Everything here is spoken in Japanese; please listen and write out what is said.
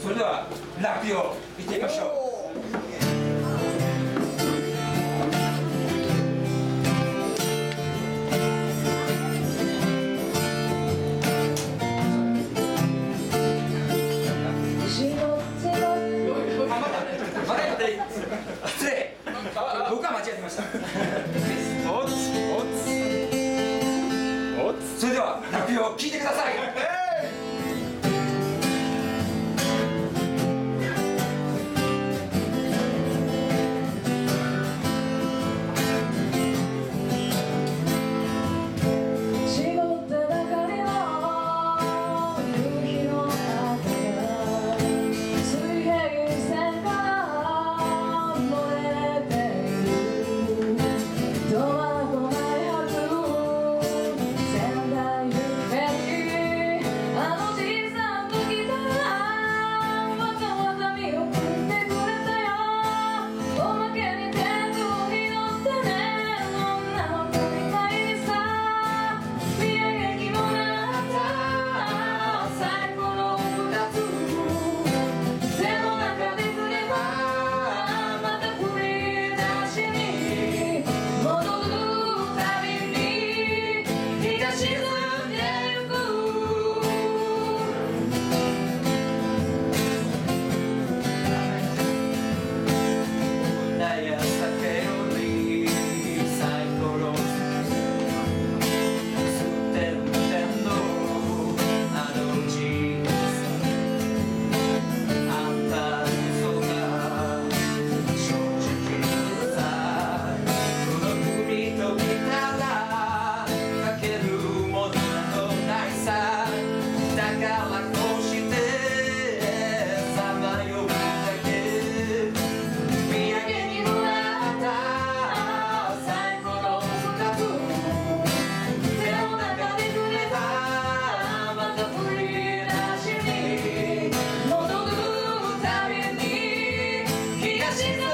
それでは楽ピを見てみましょう。僕は間違えました。それでは楽ピを聞いてください。Jesus.